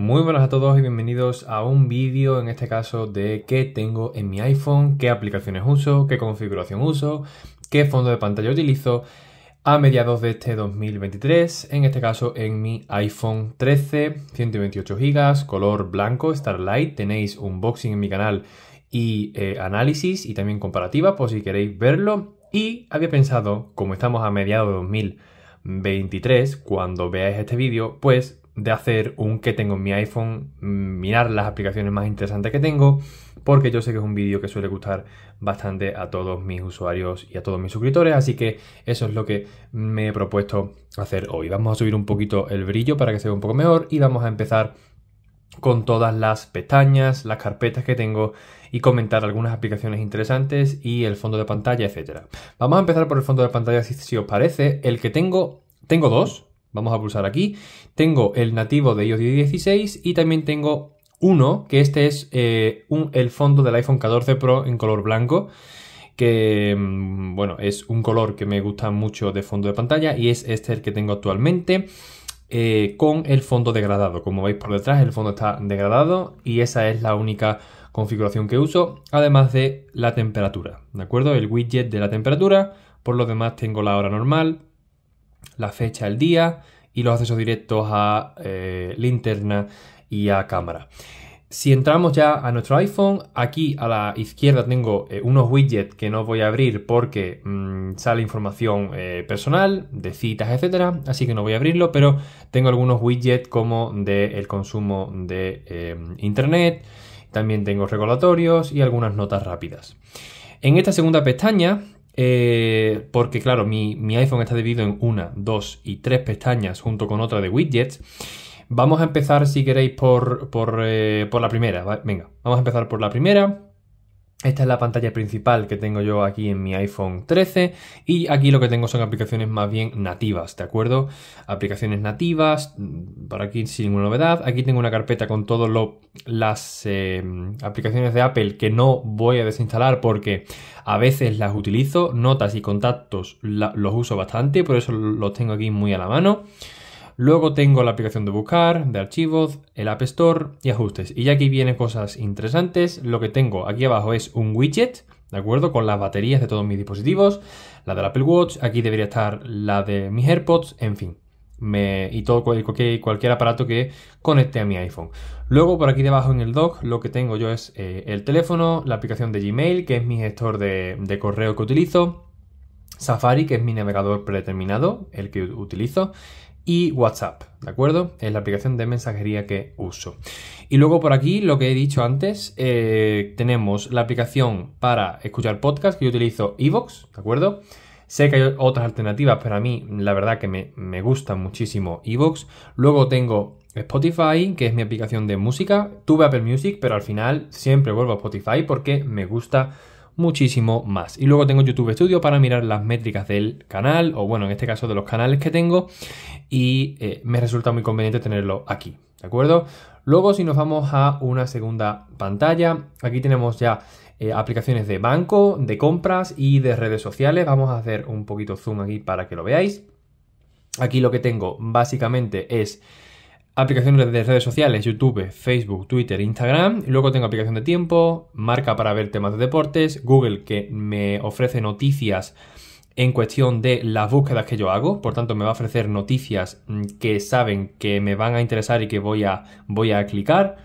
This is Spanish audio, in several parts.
Muy buenas a todos y bienvenidos a un vídeo, en este caso, de qué tengo en mi iPhone, qué aplicaciones uso, qué configuración uso, qué fondo de pantalla utilizo a mediados de este 2023, en este caso en mi iPhone 13, 128 GB, color blanco, Starlight, tenéis unboxing en mi canal y eh, análisis y también comparativa por si queréis verlo. Y había pensado, como estamos a mediados de 2023, cuando veáis este vídeo, pues de hacer un que tengo en mi iPhone, mm, mirar las aplicaciones más interesantes que tengo, porque yo sé que es un vídeo que suele gustar bastante a todos mis usuarios y a todos mis suscriptores, así que eso es lo que me he propuesto hacer hoy. Vamos a subir un poquito el brillo para que se vea un poco mejor y vamos a empezar con todas las pestañas, las carpetas que tengo y comentar algunas aplicaciones interesantes y el fondo de pantalla, etcétera. Vamos a empezar por el fondo de pantalla si, si os parece. El que tengo, tengo dos, Vamos a pulsar aquí. Tengo el nativo de iOS 16 y también tengo uno, que este es eh, el fondo del iPhone 14 Pro en color blanco que mm, bueno, es un color que me gusta mucho de fondo de pantalla y es este el que tengo actualmente eh, con el fondo degradado. Como veis por detrás el fondo está degradado y esa es la única configuración que uso, además de la temperatura, ¿de acuerdo? El widget de la temperatura, por lo demás tengo la hora normal, la fecha, el día y los accesos directos a eh, linterna y a cámara. Si entramos ya a nuestro iPhone, aquí a la izquierda tengo eh, unos widgets que no voy a abrir porque mm, sale información eh, personal, de citas, etcétera, así que no voy a abrirlo, pero tengo algunos widgets como del el consumo de internet, también tengo recordatorios y algunas notas rápidas. En esta segunda pestaña eh, porque claro, mi, iPhone está dividido en una, dos y tres pestañas junto con otra de widgets. Vamos a empezar, si queréis, por, por, eh, por la primera. Venga, vamos a empezar por la primera. Esta es la pantalla principal que tengo yo aquí en mi iPhone 13 y aquí lo que tengo son aplicaciones más bien nativas, ¿de acuerdo? Aplicaciones nativas, mm, por aquí sin ninguna novedad. Aquí tengo una carpeta con todas las eh, aplicaciones de Apple que no voy a desinstalar porque a veces las utilizo, notas y contactos los uso bastante, por eso los tengo aquí muy a la mano. Luego tengo la aplicación de buscar, de archivos, el App Store y ajustes. Y ya aquí vienen cosas interesantes. Lo que tengo aquí abajo es un widget, ¿de acuerdo? Con las baterías de todos mis dispositivos, la del Apple Watch, aquí debería estar la de mis AirPods, en fin. y todo cualquier, cualquier, aparato que conecte a mi iPhone. Luego por aquí debajo en el dock lo que tengo yo es eh, el teléfono, la aplicación de Gmail, que es mi gestor de, de correo que utilizo, Safari, que es mi navegador predeterminado, el que utilizo, y WhatsApp, ¿de acuerdo? Es la aplicación de mensajería que uso. Y luego por aquí, lo que he dicho antes, eh, tenemos la aplicación para escuchar podcast que yo utilizo Evox, ¿de acuerdo? Sé que hay otras alternativas, pero a mí la verdad que me, me gusta muchísimo Evox. Luego tengo Spotify, que es mi aplicación de música. Tuve Apple Music, pero al final siempre vuelvo a Spotify porque me gusta muchísimo más. Y luego tengo YouTube Studio para mirar las métricas del canal, o bueno, en este caso de los canales que tengo, y eh, me resulta muy conveniente tenerlo aquí, ¿de acuerdo? Luego si nos vamos a una segunda pantalla, aquí tenemos ya eh, aplicaciones de banco, de compras y de redes sociales. Vamos a hacer un poquito zoom aquí para que lo veáis. Aquí lo que tengo básicamente es aplicaciones de redes sociales, YouTube, Facebook, Twitter, Instagram. Luego tengo aplicación de tiempo, marca para ver temas de deportes, Google que me ofrece noticias en cuestión de las búsquedas que yo hago, por tanto me va a ofrecer noticias mm, que saben que me van a interesar y que voy a, voy a clicar.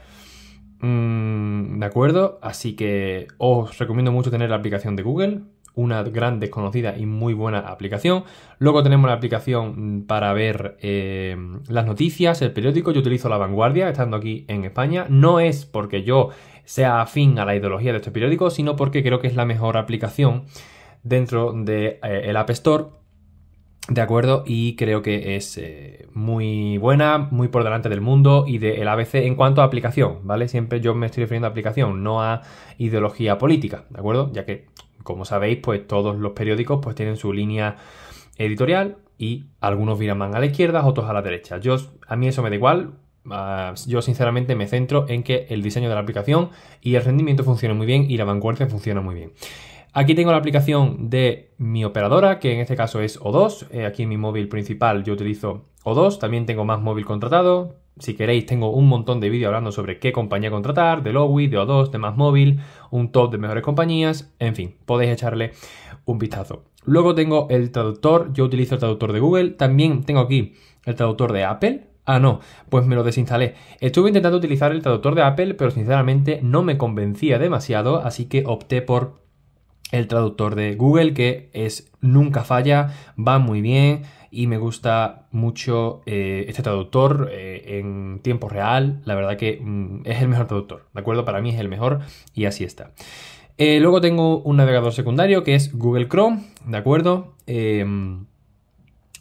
Mm, ¿De acuerdo? Así que os recomiendo mucho tener la aplicación de Google una gran desconocida y muy buena aplicación. Luego tenemos la aplicación para ver eh, las noticias, el periódico. Yo utilizo La Vanguardia, estando aquí en España. No es porque yo sea afín a la ideología de este periódico, sino porque creo que es la mejor aplicación dentro del de, eh, App Store. De acuerdo, y creo que es eh, muy buena, muy por delante del mundo y del ABC en cuanto a aplicación, ¿vale? Siempre yo me estoy refiriendo a aplicación, no a ideología política, ¿de acuerdo? Ya que como sabéis, pues todos los periódicos pues tienen su línea editorial y algunos viran más a la izquierda, otros a la derecha. Yo, a mí eso me da igual. Ah, yo sinceramente me centro en que el diseño de la aplicación y el rendimiento funciona muy bien y la vanguardia funciona muy bien. Aquí tengo la aplicación de mi operadora, que en este caso es O2. Eh, aquí en mi móvil principal yo utilizo O2. También tengo más móvil contratado. Si queréis, tengo un montón de vídeos hablando sobre qué compañía contratar, de Lowy, de O2, de Más Móvil, un top de mejores compañías, en fin, podéis echarle un vistazo. Luego tengo el traductor, yo utilizo el traductor de Google, también tengo aquí el traductor de Apple. Ah, no, pues me lo desinstalé. Estuve intentando utilizar el traductor de Apple, pero sinceramente no me convencía demasiado, así que opté por el traductor de Google, que es nunca falla, va muy bien y me gusta mucho eh, este traductor eh, en tiempo real. La verdad que mm, es el mejor traductor, ¿de acuerdo? Para mí es el mejor y así está. Eh, luego tengo un navegador secundario que es Google Chrome, ¿de acuerdo?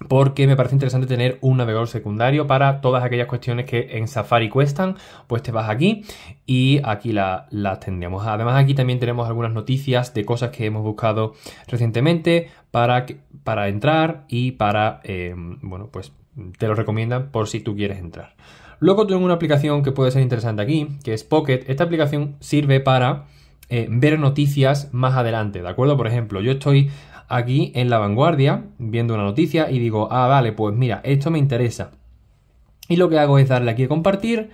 Porque me parece interesante tener un navegador secundario para todas aquellas cuestiones que en Safari cuestan, pues te vas aquí y aquí las tendríamos. Además aquí también tenemos algunas noticias de cosas que hemos buscado recientemente para, para entrar y para, em, bueno, pues te lo recomiendan por si tú quieres entrar. Luego tengo una aplicación que puede ser interesante aquí, que es Pocket. Esta aplicación sirve para eh, ver noticias más adelante, ¿de acuerdo? Por ejemplo, yo estoy aquí en la vanguardia viendo una noticia y digo, ah, vale, pues mira, esto me interesa. Y lo que hago es darle aquí a compartir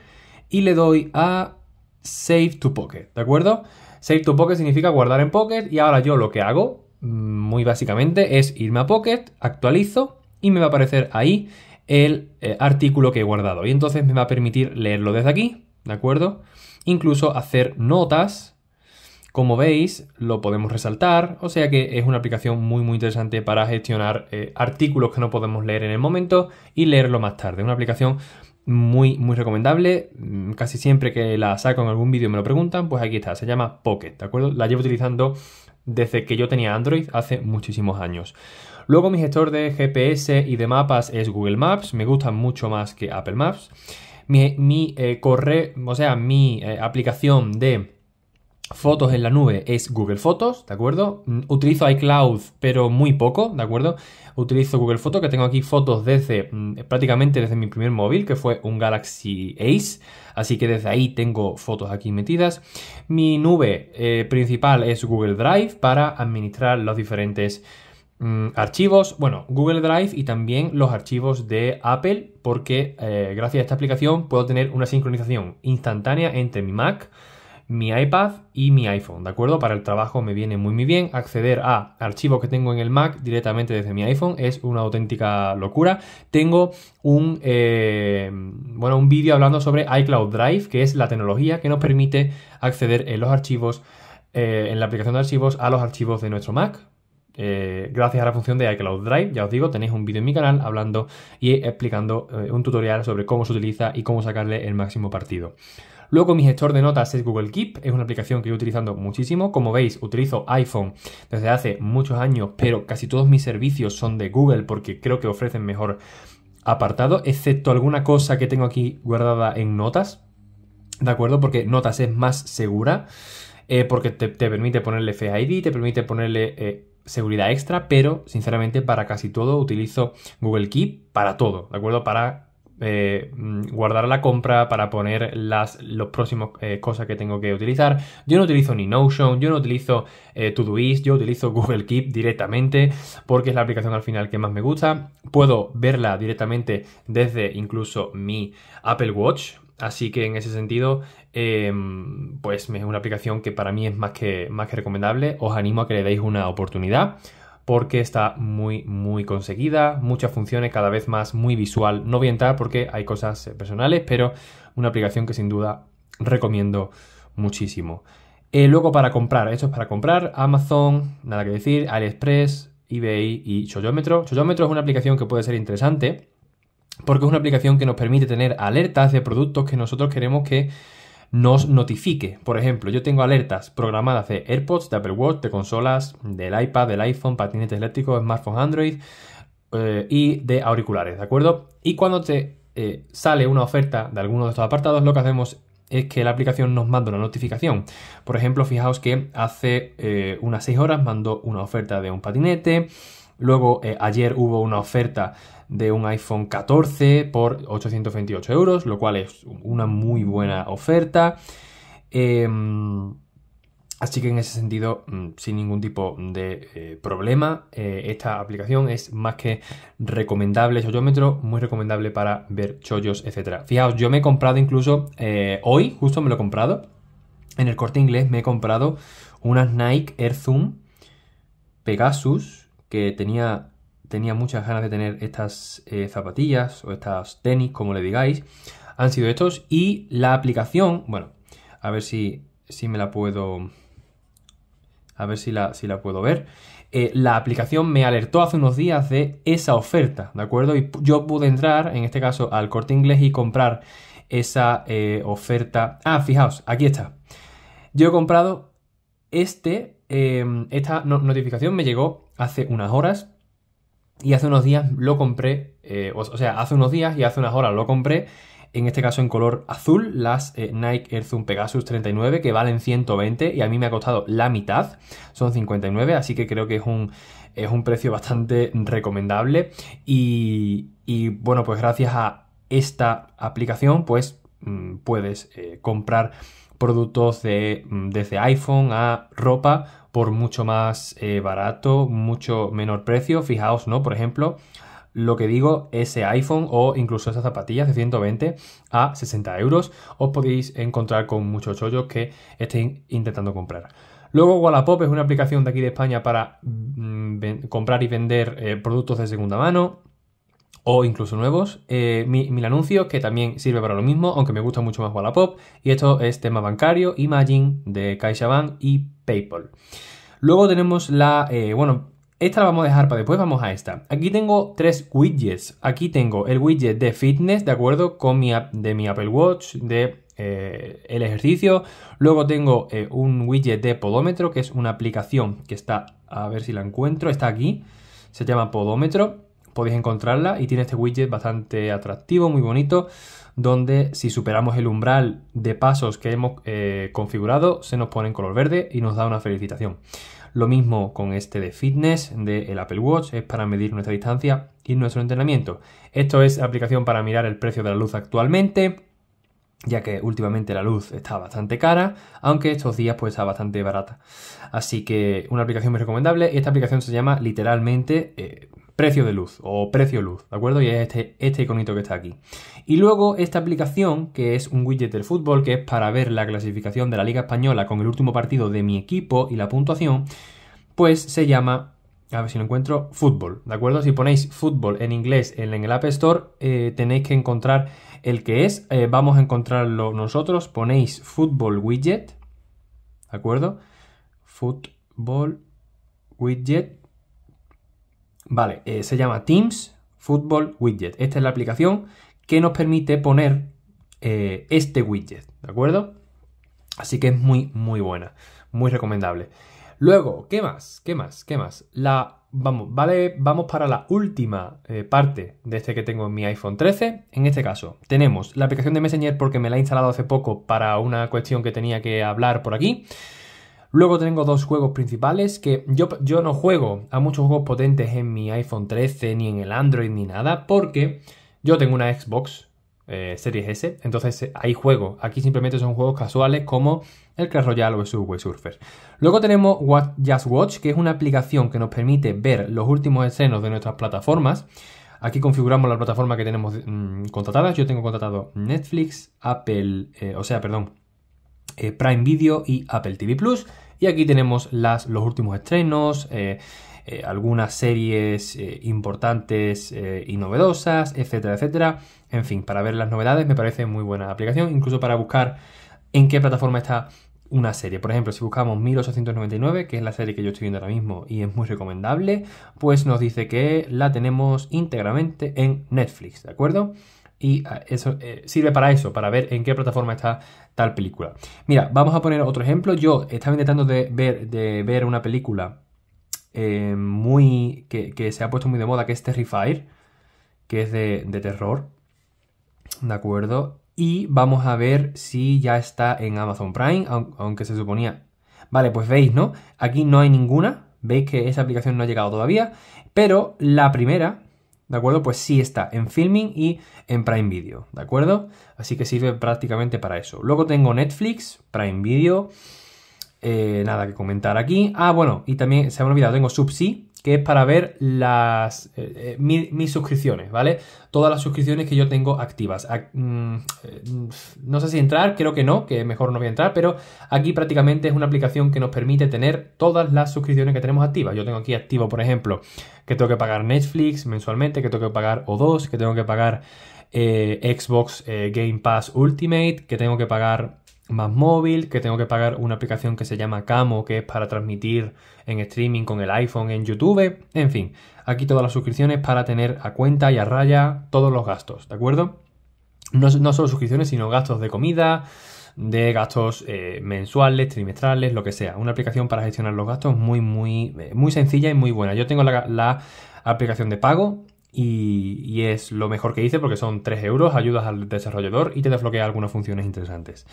y le doy a Save to Pocket, ¿de acuerdo? Save to Pocket significa guardar en Pocket y ahora yo lo que hago, mm, muy básicamente, es irme a Pocket, actualizo y me va a aparecer ahí el eh, artículo que he guardado. Y entonces me va a permitir leerlo desde aquí, ¿de acuerdo? Incluso hacer notas como veis, lo podemos resaltar, o sea que es una aplicación muy muy interesante para gestionar eh, artículos que no podemos leer en el momento y leerlo más tarde. Una aplicación muy muy recomendable, mm, casi siempre que la saco en algún vídeo me lo preguntan, pues aquí está, se llama Pocket, ¿de acuerdo? La llevo utilizando desde que yo tenía Android hace muchísimos años. Luego mi gestor de GPS y de mapas es Google Maps, me gusta mucho más que Apple Maps. Mi, eh, correo, o sea, mi eh, aplicación de Fotos en la nube es Google Fotos, ¿de acuerdo? Mm, utilizo iCloud, pero muy poco, ¿de acuerdo? Utilizo Google Fotos, que tengo aquí fotos desde mm, prácticamente desde mi primer móvil, que fue un Galaxy Ace, así que desde ahí tengo fotos aquí metidas. Mi nube eh, principal es Google Drive para administrar los diferentes mm, archivos, bueno, Google Drive y también los archivos de Apple, porque eh, gracias a esta aplicación puedo tener una sincronización instantánea entre mi Mac, mi iPad y mi iPhone, ¿de acuerdo? Para el trabajo me viene muy muy bien. Acceder a archivos que tengo en el Mac directamente desde mi iPhone es una auténtica locura. Tengo un, eh, bueno, un vídeo hablando sobre iCloud Drive, que es la tecnología que nos permite acceder en los archivos, eh, en la aplicación de archivos, a los archivos de nuestro Mac. Eh, gracias a la función de iCloud Drive, ya os digo, tenéis un vídeo en mi canal hablando y explicando un tutorial sobre cómo se utiliza y cómo sacarle el máximo partido. Luego mi gestor de notas es Google Keep, es una aplicación que yo utilizando muchísimo. Como veis, utilizo iPhone desde hace muchos años, pero casi todos mis servicios son de Google porque creo que ofrecen mejor apartado, excepto alguna cosa que tengo aquí guardada en notas. ¿De acuerdo? Porque notas es más segura. Eh, porque te, permite ponerle Face ID, te permite ponerle eh, seguridad extra, pero sinceramente para casi todo utilizo Google Keep para todo, ¿de acuerdo? Para eh, mm, guardar la compra, para poner las los próximos eh, cosas que tengo que utilizar. Yo no utilizo ni Notion, yo no utilizo eh, Todoist, yo utilizo Google Keep directamente porque es la aplicación al final que más me gusta. Puedo verla directamente desde incluso mi Apple Watch. Así que en ese sentido, em, pues es una aplicación que para mí es más que, más que recomendable. Os animo a que le deis una oportunidad porque está muy, muy conseguida, muchas funciones, cada vez más muy visual. No voy a entrar porque hay cosas eh, personales, pero una aplicación que sin duda recomiendo muchísimo. Eh, luego para comprar, esto es para comprar, Amazon, nada que decir, AliExpress, eBay y Choyómetro. Choyómetro es una aplicación que puede ser interesante porque es una aplicación que nos permite tener alertas de productos que nosotros queremos que nos notifique. Por ejemplo, yo tengo alertas programadas de AirPods, de Apple Watch, de consolas, del iPad, del iPhone, patinetes eléctricos, smartphone Android eh, y de auriculares, ¿de acuerdo? Y cuando te eh, sale una oferta de alguno de estos apartados, lo que hacemos es que la aplicación nos manda una notificación. Por ejemplo, fijaos que hace eh, unas 6 horas mandó una oferta de un patinete. Luego, ayer hubo una oferta de un iPhone 14 por 828 euros, lo cual es una muy buena oferta. Em, Así que en ese sentido, mm, sin ningún tipo de eh, problema, eh, esta aplicación es más que recomendable, chollómetro, muy recomendable para ver chollos, etc. Fijaos, yo me he comprado incluso, eh, hoy, justo me lo he comprado, en el corte inglés me he comprado unas Nike Air Zoom Pegasus, que tenía, tenía muchas ganas de tener estas zapatillas o estas tenis, como le digáis, han sido estos, y la aplicación, bueno, a ver si, si me la puedo a ver si la, si la puedo ver. Eh, la aplicación me alertó hace unos días de esa oferta, ¿de acuerdo? Y yo pude entrar, en este caso, al corte inglés y comprar esa eh, oferta. Ah, fijaos, aquí está. Yo he comprado este, em, esta notificación me llegó hace unas horas y hace unos días lo compré, eh, o, sea, hace unos días y hace unas horas lo compré en este caso en color azul, las eh, Nike Air Zoom Pegasus 39 que valen 120 y a mí me ha costado la mitad, son 59, así que creo que es un, es un precio bastante recomendable. Y, bueno, pues gracias a esta aplicación pues mm, puedes eh, comprar productos de, mm, desde iPhone a ropa por mucho más eh, barato, mucho menor precio. Fijaos, ¿no? Por ejemplo, lo que digo, ese iPhone o incluso esas zapatillas de 120 a 60 euros os podéis encontrar con muchos chollos que estén intentando comprar. Luego Wallapop es una aplicación de aquí de España para mm, comprar y vender eh, productos de segunda mano o incluso nuevos. Eh, mil anuncios que también sirve para lo mismo, aunque me gusta mucho más Wallapop. Y esto es tema bancario, Imagine de CaixaBank y PayPal. Luego tenemos la, eh, bueno, esta la vamos a dejar para después, vamos a esta. Aquí tengo tres widgets. Aquí tengo el widget de fitness, ¿de acuerdo? Con mi de mi Apple Watch, de eh, el ejercicio. Luego tengo un widget de podómetro, que es una aplicación que está, a ver si la encuentro, está aquí. Se llama podómetro. Podéis encontrarla y tiene este widget bastante atractivo, muy bonito, donde si superamos el umbral de pasos que hemos eh, configurado, se nos pone en color verde y nos da una felicitación. Lo mismo con este de fitness del Apple Watch, es para medir nuestra distancia y nuestro entrenamiento. Esto es aplicación para mirar el precio de la luz actualmente, ya que últimamente la luz está bastante cara, aunque estos días pues está bastante barata. Así que una aplicación muy recomendable. Esta aplicación se llama literalmente eh, precio de luz o precio luz, ¿de acuerdo? Y es este, este iconito que está aquí. Y luego esta aplicación, que es un widget del fútbol, que es para ver la clasificación de la Liga Española con el último partido de mi equipo y la puntuación, pues se llama, a ver si lo encuentro, fútbol, ¿de acuerdo? Si ponéis fútbol en inglés en, el App Store, eh, tenéis que encontrar el que es, eh, vamos a encontrarlo nosotros, ponéis fútbol widget, ¿de acuerdo? Fútbol widget Vale, eh, se llama Teams Football Widget. Esta es la aplicación que nos permite poner eh, este widget, ¿de acuerdo? Así que es muy, muy buena, muy recomendable. Luego, ¿qué más? ¿Qué más? ¿Qué más? La, vamos, vale, vamos para la última eh, parte de este que tengo en mi iPhone 13. En este caso, tenemos la aplicación de Messenger porque me la he instalado hace poco para una cuestión que tenía que hablar por aquí. Luego tengo dos juegos principales que yo, yo no juego a muchos juegos potentes en mi iPhone 13 ni en el Android ni nada porque yo tengo una Xbox eh, Series S, entonces eh, ahí juego. Aquí simplemente son juegos casuales como el Clash Royale o el Subway Surfer. Luego tenemos Just Watch, que es una aplicación que nos permite ver los últimos estrenos de nuestras plataformas. Aquí configuramos la plataforma que tenemos mm, contratadas. Yo tengo contratado Netflix, Apple, eh, o sea, perdón, eh, Prime Video y Apple TV Plus. Y aquí tenemos las, los últimos estrenos, eh, eh, algunas series importantes y novedosas, etcétera, etcétera. En fin, para ver las novedades me parece muy buena aplicación, incluso para buscar en qué plataforma está una serie. Por ejemplo, si buscamos 1899, que es la serie que yo estoy viendo ahora mismo y es muy recomendable, pues nos dice que la tenemos íntegramente en Netflix, ¿de acuerdo? y eso sirve para eso, para ver en qué plataforma está tal película. Mira, vamos a poner otro ejemplo. Yo estaba intentando de ver, de ver una película eh, muy que, se ha puesto muy de moda, que es Terrifier, que es de terror. ¿De acuerdo? Y vamos a ver si ya está en Amazon Prime, aunque se suponía... Vale, pues veis, ¿no? Aquí no hay ninguna. Veis que esa aplicación no ha llegado todavía. Pero la primera, ¿de acuerdo? Pues sí está en Filming y en Prime Video, ¿de acuerdo? Así que sirve prácticamente para eso. Luego tengo Netflix, Prime Video, Eh, nada que comentar aquí. Ah, bueno, y también se me ha olvidado, tengo Subsea, que es para ver las eh, eh, mis suscripciones, ¿vale? Todas las suscripciones que yo tengo activas. Mm, no sé si entrar, creo que no, que mejor no voy a entrar, pero aquí prácticamente es una aplicación que nos permite tener todas las suscripciones que tenemos activas. Yo tengo aquí activo, por ejemplo, que tengo que pagar Netflix mensualmente, que tengo que pagar O2, que tengo que pagar Xbox Game Pass Ultimate, que tengo que pagar más móvil, que tengo que pagar una aplicación que se llama Camo, que es para transmitir en streaming con el iPhone en YouTube, en fin, aquí todas las suscripciones para tener a cuenta y a raya todos los gastos, ¿de acuerdo? No, solo suscripciones, sino gastos de comida, de gastos eh, mensuales, trimestrales, lo que sea. Una aplicación para gestionar los gastos muy, muy, eh, muy sencilla y muy buena. Yo tengo la, aplicación de pago y, y, es lo mejor que hice porque son 3 euros, ayudas al desarrollador y te desbloquea algunas funciones interesantes.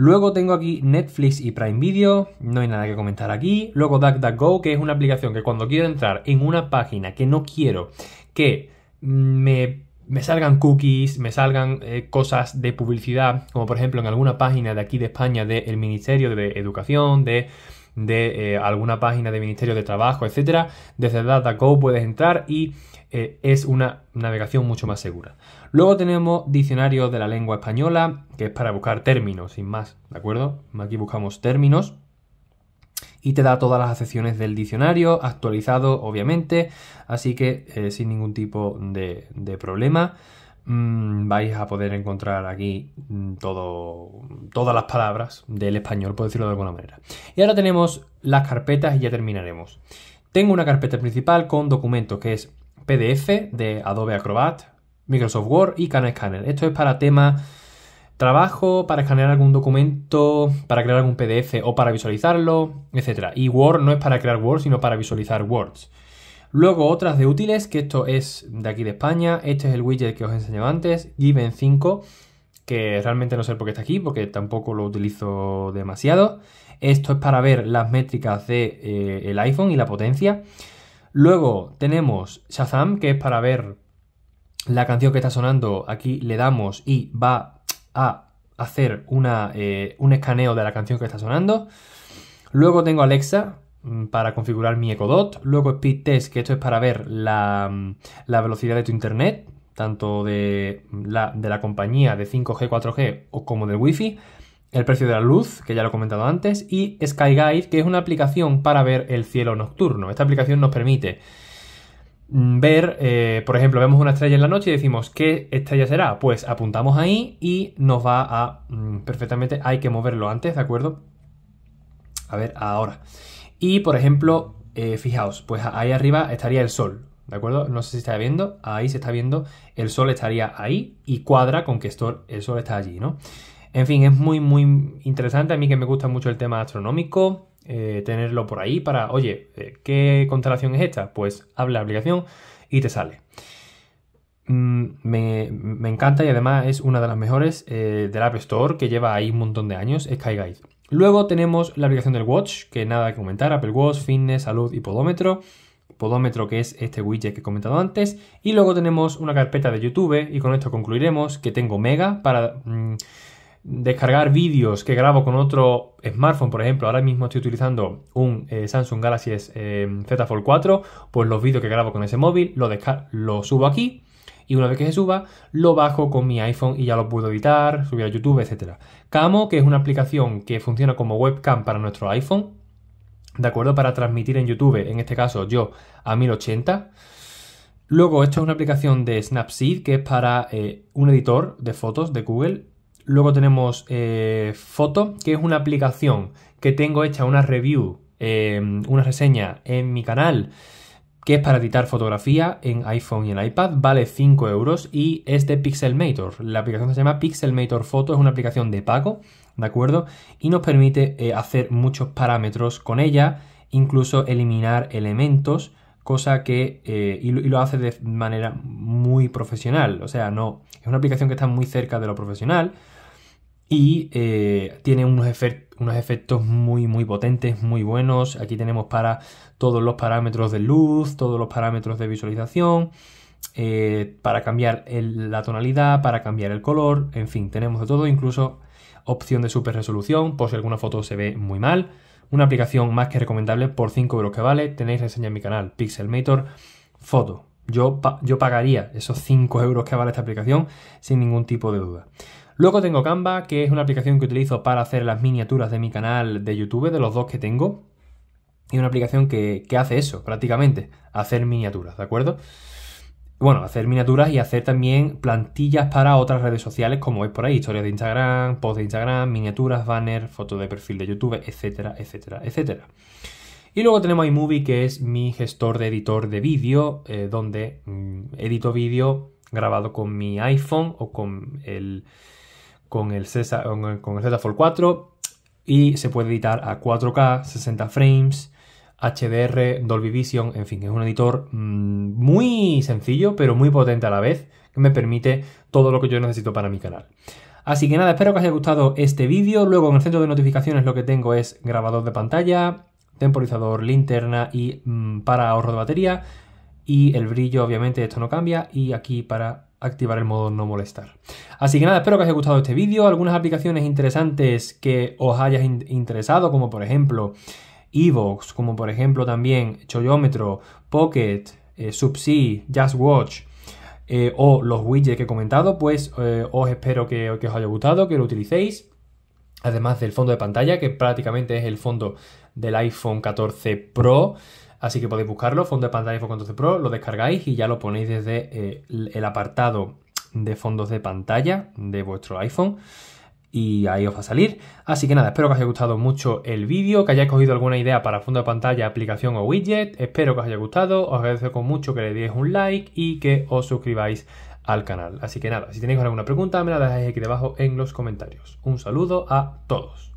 Luego tengo aquí Netflix y Prime Video, no hay nada que comentar aquí. Luego DuckDuckGo, que es una aplicación que cuando quiero entrar en una página que no quiero que me, salgan cookies, me salgan eh, cosas de publicidad, como por ejemplo en alguna página de aquí de España del Ministerio de Educación, de de eh, alguna página de Ministerio de Trabajo, etcétera, desde DataGo puedes entrar y eh, es una navegación mucho más segura. Luego tenemos diccionario de la lengua española, que es para buscar términos, sin más, ¿de acuerdo? Aquí buscamos términos y te da todas las acepciones del diccionario, actualizado obviamente, así que eh, sin ningún tipo de problema. Mm, vais a poder encontrar aquí mm, todas las palabras del español, por decirlo de alguna manera. Y ahora tenemos las carpetas y ya terminaremos. Tengo una carpeta principal con documentos que es PDF de Adobe Acrobat, Microsoft Word y Can Scanner. Esto es para tema trabajo, para escanear algún documento, para crear algún PDF o para visualizarlo, etc. Y Word no es para crear Word, sino para visualizar Words. Luego otras de útiles, que esto es de aquí de España. Este es el widget que os he enseñado antes, Given 5, que realmente no sé por qué está aquí, porque tampoco lo utilizo demasiado. Esto es para ver las métricas del de, eh, iPhone y la potencia. Luego tenemos Shazam, que es para ver la canción que está sonando. Aquí le damos y va a hacer eh, un escaneo de la canción que está sonando. Luego tengo Alexa, para configurar mi Echo Dot. Luego Speed Test, que esto es para ver la, mm, velocidad de tu internet, tanto de la, de la compañía de 5G, 4G o como del Wi-Fi. El precio de la luz, que ya lo he comentado antes. Y Sky Guide, que es una aplicación para ver el cielo nocturno. Esta aplicación nos permite mm, ver, eh, por ejemplo, vemos una estrella en la noche y decimos, ¿qué estrella será? Pues apuntamos ahí y nos va a... perfectamente, hay que moverlo antes, ¿de acuerdo? A ver, ahora. Y por ejemplo, eh, fijaos, pues ahí arriba estaría el sol, ¿de acuerdo? No sé si está viendo, ahí se está viendo, el sol estaría ahí y cuadra con que el sol está allí, ¿no? En fin, es muy, muy interesante. A mí que me gusta mucho el tema astronómico, eh, tenerlo por ahí para, oye, eh, ¿qué constelación es esta? Pues abre la aplicación y te sale. Mm, me, encanta y además es una de las mejores del App Store que lleva ahí un montón de años, SkyGuide. Luego tenemos la aplicación del Watch, que nada que comentar, Apple Watch, Fitness, Salud y Podómetro. Podómetro que es este widget que he comentado antes. Y luego tenemos una carpeta de YouTube y con esto concluiremos que tengo Mega para mm, descargar vídeos que grabo con otro smartphone. Por ejemplo, ahora mismo estoy utilizando un eh, Samsung Galaxy eh, Z Fold 4. Pues los vídeos que grabo con ese móvil lo, lo subo aquí y una vez que se suba, lo bajo con mi iPhone y ya lo puedo editar, subir a YouTube, etc. Camo, que es una aplicación que funciona como webcam para nuestro iPhone, ¿de acuerdo? Para transmitir en YouTube, en este caso yo, a 1080. Luego, esto es una aplicación de Snapseed, que es para eh, un editor de fotos de Google. Luego tenemos eh, Foto, que es una aplicación que tengo hecha una review, eh, una reseña en mi canal que es para editar fotografía en iPhone y en iPad, vale 5 euros y es de Pixelmator. La aplicación se llama Pixelmator Photo, es una aplicación de pago, ¿de acuerdo? Y nos permite eh, hacer muchos parámetros con ella, incluso eliminar elementos, cosa que eh, y, lo hace de manera muy profesional, o sea, no es una aplicación que está muy cerca de lo profesional y eh, tiene unos, unos efectos muy muy potentes, muy buenos. Aquí tenemos para todos los parámetros de luz, todos los parámetros de visualización, eh, para cambiar la tonalidad, para cambiar el color, en fin, tenemos de todo, incluso opción de super resolución, por si alguna foto se ve muy mal, una aplicación más que recomendable por 5 euros que vale. Tenéis reseña en mi canal, Pixelmator, foto. Yo, yo pagaría esos 5 euros que vale esta aplicación sin ningún tipo de duda. Luego tengo Canva, que es una aplicación que utilizo para hacer las miniaturas de mi canal de YouTube, de los dos que tengo. Y una aplicación que, que hace eso, prácticamente, hacer miniaturas, ¿de acuerdo? bueno, hacer miniaturas y hacer también plantillas para otras redes sociales, como es por ahí, historias de Instagram, posts de Instagram, miniaturas, banners, fotos de perfil de YouTube, etcétera, etcétera, etcétera. Y luego tenemos iMovie, que es mi gestor de editor de vídeo, eh, donde mm, edito vídeo grabado con mi iPhone o con el, con el, con el Fold 4 y se puede editar a 4K, 60 frames, HDR, Dolby Vision, en fin, es un editor mm, muy sencillo, pero muy potente a la vez, que me permite todo lo que yo necesito para mi canal. Así que nada, espero que os haya gustado este vídeo. Luego en el centro de notificaciones lo que tengo es grabador de pantalla, temporizador, linterna y mm, para ahorro de batería. Y el brillo, obviamente, esto no cambia. Y aquí para activar el modo no molestar. Así que nada, espero que os haya gustado este vídeo. Algunas aplicaciones interesantes que os hayas interesado, como por ejemplo Evox, como por ejemplo también Choyómetro, Pocket, eh, Subsea, Just Watch eh, o los widgets que he comentado, pues eh, os espero que, que os haya gustado, que lo utilicéis. Además del fondo de pantalla, que prácticamente es el fondo del iPhone 14 Pro. Así que podéis buscarlo, fondo de pantalla iPhone 14 Pro, lo descargáis y ya lo ponéis desde el apartado de fondos de pantalla de vuestro iPhone y ahí os va a salir. Así que nada, espero que os haya gustado mucho el vídeo, que hayáis cogido alguna idea para fondo de pantalla, aplicación o widget. Espero que os haya gustado, os agradezco mucho que le deis un like y que os suscribáis al canal. Así que nada, si tenéis alguna pregunta me la dejáis aquí debajo en los comentarios. Un saludo a todos.